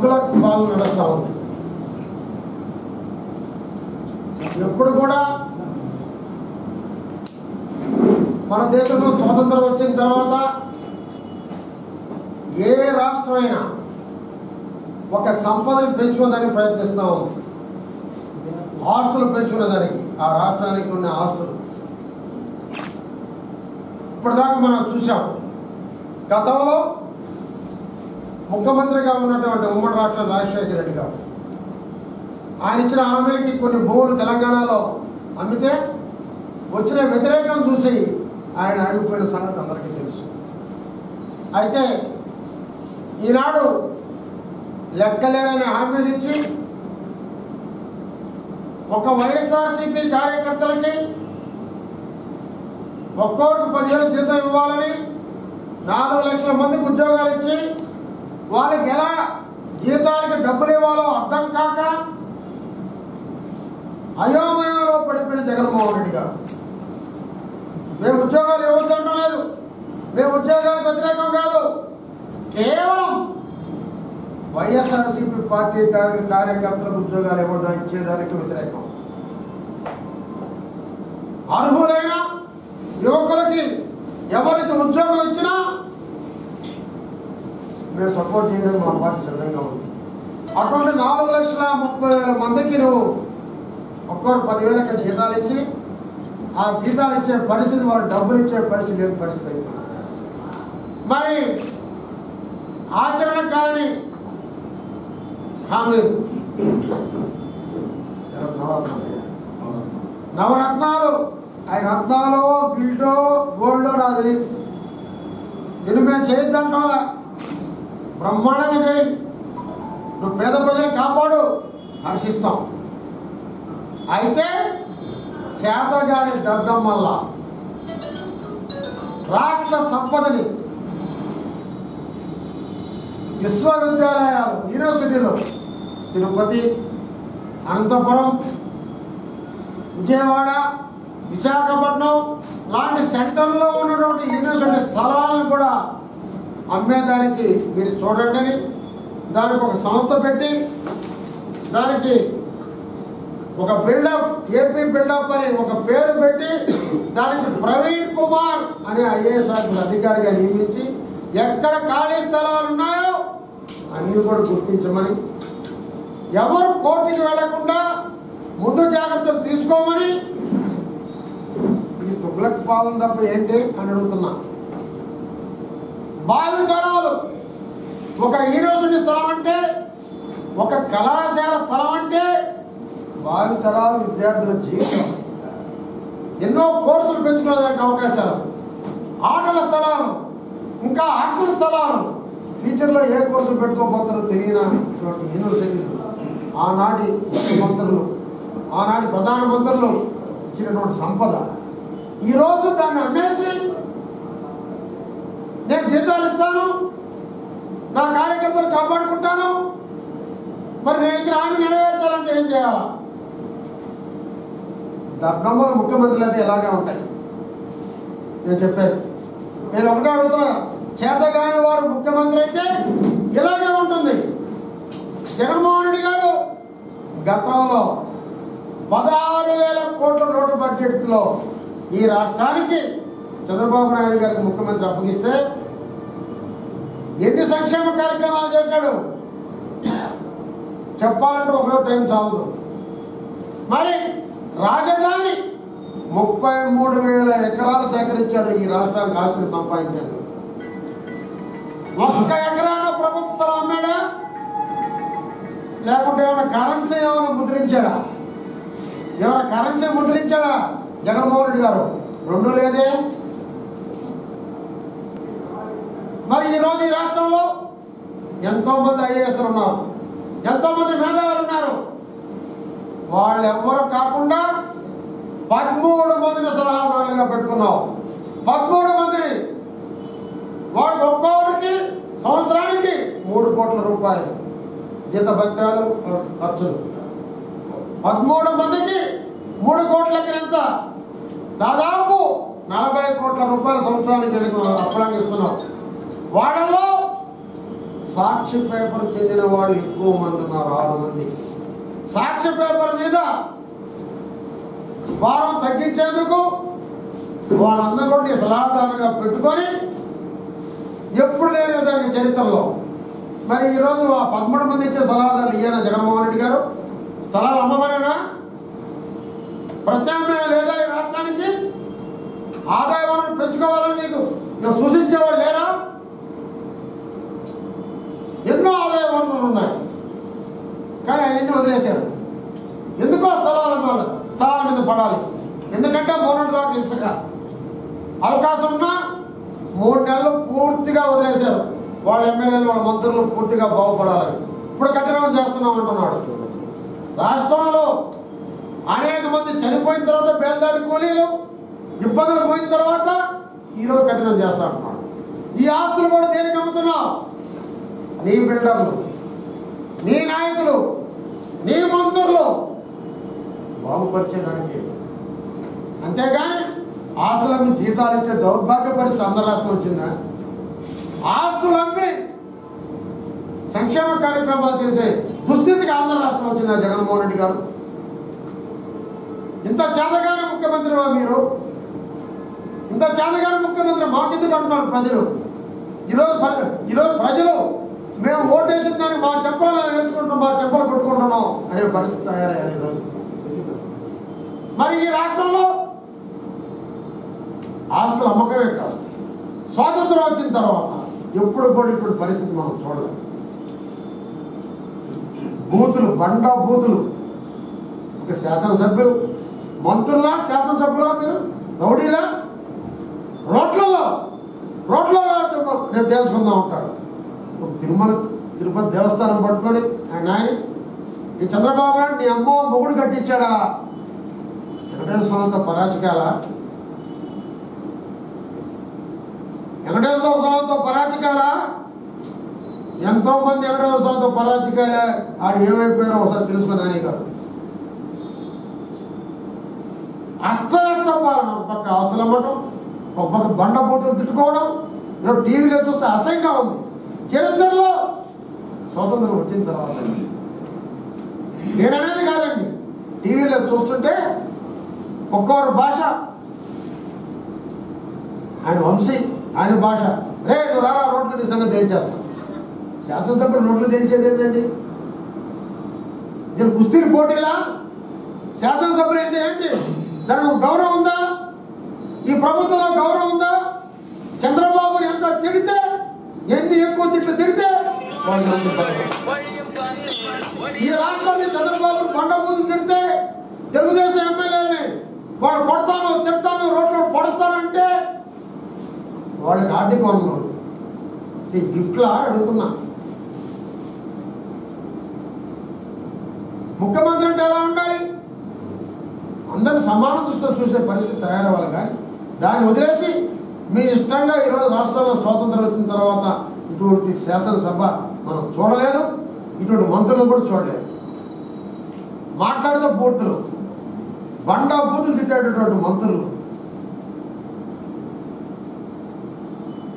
మొగ్గులకు పాలు నడుస్తూ ఉంది ఎప్పుడు కూడా మన దేశంలో స్వాతంత్రం వచ్చిన తర్వాత ఏ రాష్ట్రమైనా ఒక సంపదను పెంచుకోదానికి ప్రయత్నిస్తూ ఉంది ఆస్తులు పెంచుకునేదానికి ఆ రాష్ట్రానికి ఉన్న ఆస్తులు. ఇప్పటిదాకా మనం చూసాం గతంలో ముఖ్యమంత్రిగా ఉన్నటువంటి ఉమ్మడి రాష్ట్రం రాజశేఖర రెడ్డి గారు. ఆయన ఇచ్చిన హామీలకి కొన్ని భూములు తెలంగాణలో అమ్మితే వచ్చిన వ్యతిరేకం చూసి ఆయన ఆగిపోయిన సంగతి అందరికీ తెలుసు. అయితే ఈనాడు లెక్కలేరని హామీలు ఇచ్చి ఒక వైఎస్ఆర్సీపీ కార్యకర్తలకి ఒక్కొక్కరికి పదివేలు జీతం ఇవ్వాలని నాలుగు లక్షల మందికి ఉద్యోగాలు ఇచ్చి వాళ్ళకి ఎలా జీతాలకి డబ్బులు ఇవ్వాలో అర్థం కాక అయోమయంలో పడిపోయిన జగన్మోహన్ రెడ్డి గారు. మేము ఉద్యోగాలు ఇవ్వద్దంటం లేదు. మేము ఉద్యోగాలకు వ్యతిరేకం కాదు. కేవలం వైఎస్ఆర్సీపీ పార్టీ కార్య కార్యకర్తలకు ఉద్యోగాలు ఇవ్వడం ఇచ్చేదానికి వ్యతిరేకం. అర్హులైన యువకులకి ఎవరికి ఉద్యోగం ఇచ్చినా మేము సపోర్ట్ చేయడానికి మా పార్టీ సిద్ధంగా ఉంది. అటువంటి నాలుగు లక్షల ముప్పై వేల మందికి నువ్వు ఒక్కొక్కరు పదివేలకి జీతాలు ఇచ్చి ఆ జీతాలు ఇచ్చే పరిస్థితి వాళ్ళు డబ్బులు ఇచ్చే పరిస్థితి లేని పరిస్థితి మరి ఆచరణ కాని హామీలు నవరత్నాలు ఆయన రత్నాలు గిల్డో గోల్డో నాకు తెలియదు నేను మేము చేయొద్దంటావా? బ్రహ్మాండంగా చేయి నువ్వు పేద ప్రజలు కాపాడు హర్షిస్తాం. అయితే చేతగాని దద్దం వల్ల రాష్ట్ర సంపదని విశ్వవిద్యాలయాలు యూనివర్సిటీలు తిరుపతి అనంతపురం విజయవాడ విశాఖపట్నం లాంటి సెంటర్లో ఉన్నటువంటి యూనివర్సిటీ స్థలాలను కూడా అమ్మేదానికి మీరు చూడండి. దానికి ఒక సంస్థ పెట్టి దానికి ఒక బిల్డప్ ఏపీ బిల్డప్ అని ఒక పేరు పెట్టి దానికి ప్రవీణ్ కుమార్ అనే ఐఏఎస్ ఆఫీసర్ అధికారిగా నియమించి ఎక్కడ ఖాళీ స్థలాలు ఉన్నాయో అన్నీ కూడా గుర్తించమని ఎవరు కోర్టుకి వెళ్ళకుండా ముందు జాగ్రత్తలు తీసుకోమని ఇది తుగ్లక్ పాలన తప్ప ఏంటి అని అడుగుతున్నా. భావితరాలు ఒక యూనివర్సిటీ స్థలం అంటే ఒక కళాశాల స్థలం అంటే భావితరాలు విద్యార్థుల జీవితం. ఎన్నో కోర్సులు పెంచుకోవడానికి అవకాశాలు. ఆటల స్థలాలు ఇంకా హాస్టల్ స్థలాలు ఫ్యూచర్లో ఏ కోర్సులు పెట్టుకోబోతారో తెలియనటువంటి యూనివర్సిటీలు ఆనాటి ముఖ్యమంత్రులు ఆనాటి ప్రధానమంత్రులు ఇచ్చినటువంటి సంపద. ఈరోజు దాన్ని అమ్మేసి నేను జీతాలు ఇస్తాను నా కార్యకర్తలు కాపాడుకుంటాను మరి నేను ఇచ్చిన హామీ నెరవేర్చాలంటే ఏం చేయాలా? దద్దమ్మల ముఖ్యమంత్రులు అయితే ఇలాగే ఉంటాయి? నేను చెప్పేది. నేను ఒకటే అడుగుతున్నా చేతగాని వారు ముఖ్యమంత్రి అయితే ఇలాగే ఉంటుంది. జగన్మోహన్ రెడ్డి గారు గతంలో పదహారు వేల కోట్ల నోటు బడ్జెట్లో ఈ రాష్ట్రానికి చంద్రబాబు నాయుడు గారికి ముఖ్యమంత్రి అప్పగిస్తే ఎన్ని సంక్షేమ కార్యక్రమాలు చేశాడు? చెప్పాలంటే ఒకరో టైం చాలదు. మరి రాజధాని ముప్పై మూడు వేల ఎకరాలు సేకరించాడు ఈ రాష్ట్రానికి ఆస్తిని సంపాదించాడు. ఒక్క ఎకరాన ప్రభుత్వ స్థలం అమ్మాడా? లేకుంటే ఏమైనా కరెన్సీ ఏమైనా ముద్రించాడా? ఏమైనా కరెన్సీ ముద్రించాడా? జగన్మోహన్ రెడ్డి గారు? రెండు లేదే. మరి ఈరోజు ఈ రాష్ట్రంలో ఎంతో మంది ఐఏఎస్లు ఉన్నారు ఎంతో మంది మేధావులు ఉన్నారు. వాళ్ళు ఎవ్వరు కాకుండా పదమూడు మందిని సలహాదారులుగా పెట్టుకున్నావు పదమూడు మందిని. వాళ్ళు ఒక్కొక్కరికి సంవత్సరానికి మూడు కోట్ల రూపాయలు జీతభత్యాలు ఖర్చులు. పదమూడు మందికి మూడు కోట్లకి ఎంత? దాదాపు నలభై కోట్ల రూపాయల సంవత్సరానికి వెళ్ళి ఇస్తున్నావు వాళ్ళలో సాక్షి పేపర్ చెందిన వాళ్ళు ఎక్కువ మంది ఉన్నారు ఆరు మంది. సాక్షి పేపర్ మీద భారం తగ్గించేందుకు వాళ్ళందరూ కూడా సలహాదారుగా పెట్టుకొని ఎప్పుడు లేని విధంగా చరిత్రలో. మరి ఈరోజు ఆ పదమూడు మంది ఇచ్చే సలహాదారులు ఈయన జగన్మోహన్ రెడ్డి గారు స్థలాలు అమ్మమనేనా? ప్రత్యామ్నాయం లేదా ఈ రాష్ట్రానికి? ఆదాయ వనరులు పెంచుకోవాలని నీకు ఇక సూచించేవాళ్ళు లేరా? ఎన్నో ఆదాయ వనరులు ఉన్నాయి. కానీ అవన్నీ వదిలేశారు. ఎందుకో స్థలాల మీద స్థలాల మీద పడాలి. ఎందుకంటే మొన్నటి దాకా ఇసుక. అవకాశం ఉన్నా మూడు నెలలు పూర్తిగా వదిలేశారు. వాళ్ళ ఎమ్మెల్యేలు వాళ్ళ మంత్రులు పూర్తిగా బాగుపడాలని. ఇప్పుడు కఠినం చేస్తున్నాం అంటున్నాడు. రాష్ట్రంలో అనేక మంది చనిపోయిన తర్వాత బేల్దారి కూలీలు ఇబ్బందులు పోయిన తర్వాత ఈరోజు కఠినం చేస్తా అంటున్నాడు. ఈ ఆస్తులు కూడా దేనికి అమ్ముతున్నావు? నీ బిల్డర్లు నీ నాయకులు నీ మంత్రులు బాగుపరిచేదానికి. అంతేగాని ఆస్తులమ్మి జీతాలు ఇచ్చే దౌర్భాగ్య పరిస్థితి ఆంధ్ర రాష్ట్రం వచ్చిందా? ఆస్తులమ్మి సంక్షేమ కార్యక్రమాలు చేసే దుస్థితికి ఆంధ్ర రాష్ట్రం వచ్చిందా జగన్మోహన్ రెడ్డి గారు? ఇంత చేతగానే ముఖ్యమంత్రివా మీరు? ఇంత చేతగానే ముఖ్యమంత్రి మాకెందుకు అంటున్నారు ప్రజలు? ఈరోజు ఈరోజు ప్రజలు మేము ఓటేసిన దానికి మా చెంపలు మేము వేసుకుంటున్నాం మా చెంపలు కొట్టుకుంటున్నాం అనే పరిస్థితి తయారయ్యారు ఈరోజు మరి ఈ రాష్ట్రంలో ఆస్తులు అమ్మకమే కాదు స్వాతంత్రం వచ్చిన తర్వాత ఎప్పుడు కూడా ఇప్పుడు పరిస్థితి మనం చూడలేం బూతులు బండా బూతులు ఒక శాసనసభ్యులు మంత్రులా శాసనసభ్యులా మీరు రౌడీలా రోడ్లలో రోడ్లలో రేపు తెలుసుకుందాం ఉంటాడు ఒక తిరుమల తిరుపతి దేవస్థానం పట్టుకొని ఆయన ఆయన ఈ చంద్రబాబు నాయుడు నీ అమ్మ మొగుడు కట్టించాడా? వెంకటేశ్వర స్వామితో పరాచకాల? వెంకటేశ్వర స్వామితో పరాచకాల? ఎంతో మంది వెంకటేశ్వర స్వామితో పరాచకాలే. ఆడు ఏమైపోయారో ఒకసారి తెలుసుకుని నాని గారు. అస్తవ్యస్త పాలన. ఒక పక్క అవసరమటం ఒక పక్క బండబూతులు తిట్టుకోవడం టీవీలో చూస్తే అసహ్యంగా ఉంది. స్వాతంత్రం వచ్చిన తర్వాత నేననేది కాదండి. టీవీలో చూస్తుంటే ఒక్కొక్కరు భాష. ఆయన వంశీ ఆయన భాష. రే నువ్వు రారా రోడ్లు నీ సంగతి తేల్చేస్తాను శాసనసభ్యులు రోడ్లు తేల్చేది ఏంటండి? నేను కుస్తీలు పోటీలా? శాసనసభ్యులు అంటే ఏంటి? దానికి గౌరవం ఉందా? ఈ ప్రభుత్వంలో గౌరవం ఉందా? చంద్రబాబు ఎంత తిడితే ఎన్ని ఎక్కువ తిట్లు తిడితే వాళ్ళు అంత ఈ రాష్ట్రాన్ని చంద్రబాబు బండబూతులు తిడితే తెలుగుదేశం ఎమ్మెల్యేని వాళ్ళు కొడతాను తిడతాను రోడ్లు పొడుస్తానంటే వాళ్ళకి ఆర్థిక వనరులు ఈ గిఫ్ట్లా అడుగుతున్నా. ముఖ్యమంత్రి అంటే ఎలా ఉండాలి? అందరిని సమాన దృష్టితో చూసే పరిస్థితి తయారవ్వాలి కానీ దాన్ని వదిలేసి మీ ఇష్టంగా ఈరోజు రాష్ట్రంలో స్వాతంత్రం వచ్చిన తర్వాత ఇటువంటి శాసనసభ మనం చూడలేదు ఇటువంటి మంత్రులు కూడా చూడలేదు. మాట్లాడితే పూర్తులు బండా బూతులు తిట్టేటటువంటి మంత్రులు.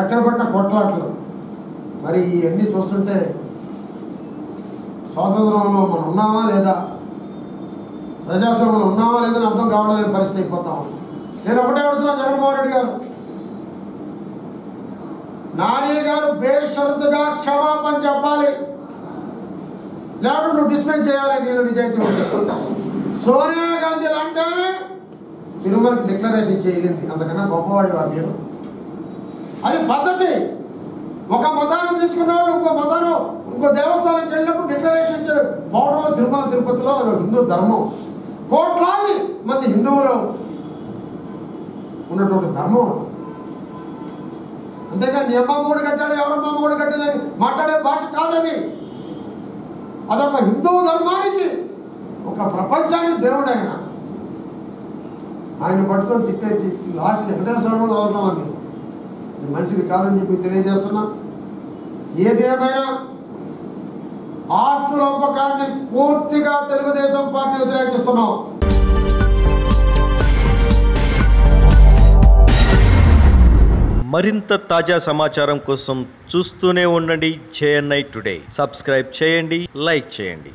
ఎక్కడ పట్టిన కొట్లాట్లు. మరి ఇవన్నీ చూస్తుంటే స్వాతంత్రంలో మనం ఉన్నామా లేదా? ప్రజాస్వామ్యంలో ఉన్నామా లేదని అర్థం కావడం లేని పరిస్థితి అయిపోతా ఉంది. నేను ఒకటే అడుగుతున్నా జగన్మోహన్ రెడ్డి గారు. నాని గారు బేషరతుగా క్షమాపణ చెప్పాలి. లేకుంటే నువ్వు డిస్మిస్ చేయాలి నేను నిజాయితీ సోనియా గాంధీ లాంటి తిరుమలకి డిక్లరేషన్ చేయలేదు. అంతకన్నా గొప్పవాడి వాడు నేను అది పద్ధతి. ఒక మతాన్ని తీసుకున్నాడు ఇంకో మతాను ఇంకో దేవస్థానానికి వెళ్ళినప్పుడు డిక్లరేషన్ పోవడంలో తిరుమల తిరుపతిలో ఒక హిందూ ధర్మం. కోట్లాది మంది హిందువులు ఉన్నటువంటి ధర్మం అది. అంతేగా నీ అమ్మ కూడా కట్టాడు ఎవరమ్మ కూడా కట్టేదని మాట్లాడే భాష కాదది. అదొక హిందూ ధర్మానికి ఒక ప్రపంచానికి దేవుడు ఆయన. ఆయన పట్టుకొని తిట్టే లాస్ట్ వెంకటేశ్వరంలో వదులుతామని మీరు ఇది మంచిది కాదని చెప్పి తెలియజేస్తున్నా. ఏదేమైనా ఆస్తుల పూర్తిగా తెలుగుదేశం పార్టీ వ్యతిరేకిస్తున్నాం. మరింత తాజా సమాచారం కోసం చూస్తూనే ఉండండి జేఎన్ఐ టుడే. సబ్స్క్రైబ్ చేయండి లైక్ చేయండి.